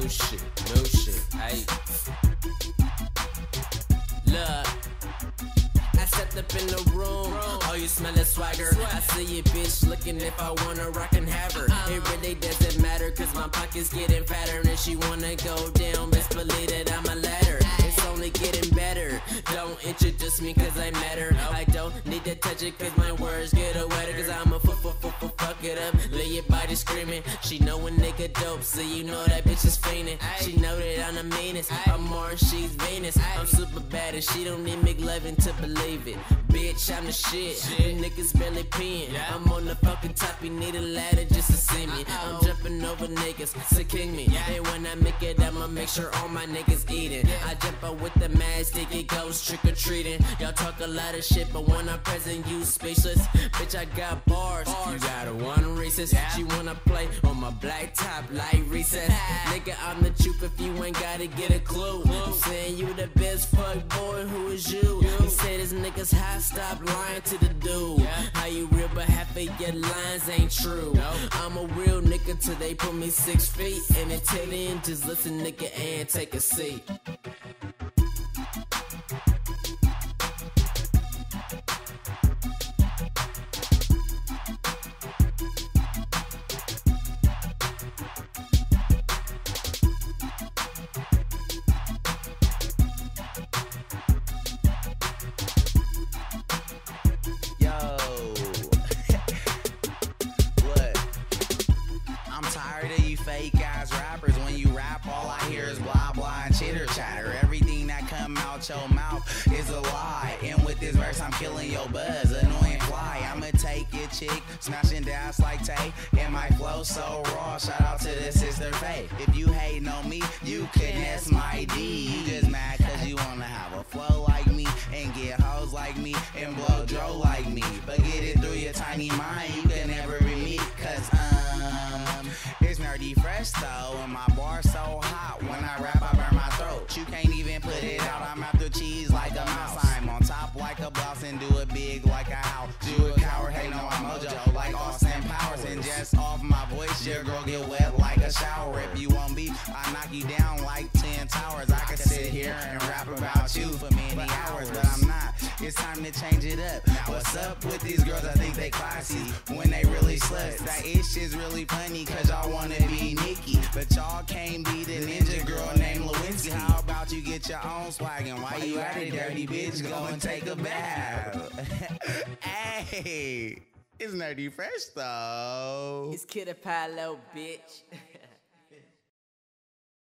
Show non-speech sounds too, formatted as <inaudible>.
New shit, new shit. Hey. Look. I stepped up in the room. Oh, you smell the swagger. I see you, bitch, looking if I wanna rock and have her. It really doesn't matter, cause my pocket's getting fatter. And she wanna go down, best believe that I'm a ladder. It's only getting better. Don't introduce me cause I matter. I don't need to touch it cause my words get a wetter. Cause I'm a f f f f fuck it up. Lay your body screaming. She know a nigga dope, so you know that bitch is fainting. She know that I'm the meanest. I'm Mars, she's Venus. I'm super bad and she don't need McLovin to believe it. Bitch, I'm the shit. The niggas barely peeing. I'm on the fucking top, you need a ladder just to see me. I'm jumping over niggas, so king me. I make it, I'ma make sure all my niggas eating. I jump out with the mask, think it goes trick or treating. Y'all talk a lot of shit, but when I'm present, you speechless. Bitch, I got bars. You got a one recess. She wanna play on my black top like recess. Nigga, I'm the truth if you ain't gotta get a clue. I'm saying you the best fuck boy, who is you? He say his niggas high, stop lying to the dude. How you real, but half of your lines ain't true. I'm a real nigga till they put me six feet. And in 10 inches, listen, nigga, and take a seat. <laughs> Fake ass rappers. Chitter chatter. Everything that come out your mouth is a lie. And with this verse, I'm killing your buzz. Annoying fly. I'ma take your chick, smashing dance like Tay. And my flow so raw. Shout out to the sister Faye. If you hating on me, you can ask my D. You just mad cause you wanna have a flow like me and get hoes like me and blow dro like me. But get it through your tiny mind, you can never be me. Cause um it's nerdy fresh though, and my even put it out. I'm after cheese like a mouse. I'm on top like a boss and do it big like a house. Do a coward, hey no I'm mojo like Austin Powers. And just off my voice, your girl get wet like a shower. If you want beef, I knock you down like ten towers. I could sit here and rap about you for many hours, but I'm. It's time to change it up. Now What's up with these girls? I think they classy when they really sluts. That ish is really funny cause y'all wanna be Nikki, but y'all can't be the ninja girl named Lewinsky. How about you get your own swag and why you at it, dirty bitch? Go and take a bath. <laughs> hey, it's nerdy fresh though. It's Kid Apollo, bitch. <laughs>